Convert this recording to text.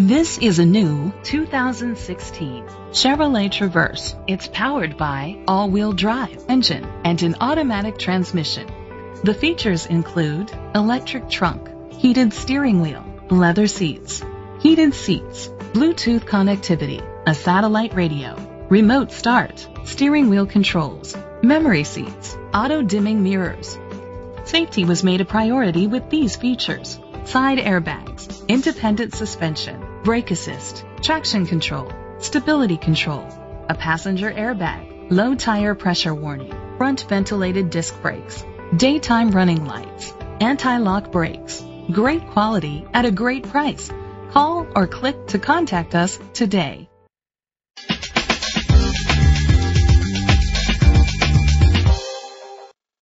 This is a new 2016 Chevrolet Traverse. It's powered by all-wheel drive engine and an automatic transmission. The features include electric trunk, heated steering wheel, leather seats, heated seats, Bluetooth connectivity, a satellite radio, remote start, steering wheel controls, memory seats, auto dimming mirrors. Safety was made a priority with these features. Side airbags, independent suspension, brake assist, traction control, stability control, a passenger airbag, low tire pressure warning, front ventilated disc brakes, daytime running lights, anti-lock brakes. Great quality at a great price. Call or click to contact us today.